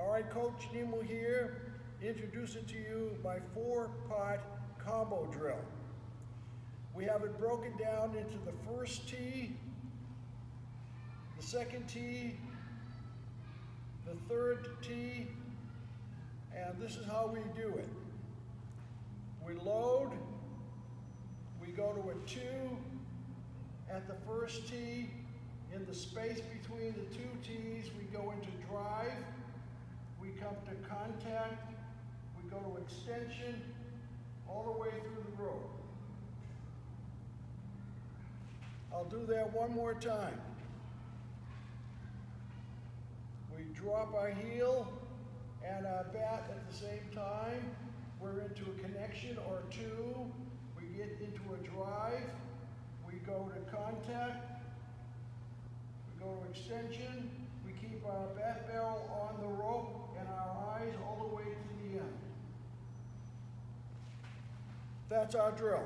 All right, Coach Nemo here, introducing to you my four-part combo drill. We have it broken down into the first tee, the second tee, the third tee, and this is how we do it. We load, we go to a two at the first tee, in the space between the two tees, we go into drive, contact, we go to extension, all the way through the rope. I'll do that one more time. We drop our heel and our bat at the same time. We're into a connection or two. We get into a drive. We go to contact We go to extension, we keep our bat barrel on the rope and our eyes all the way to the end. That's our drill.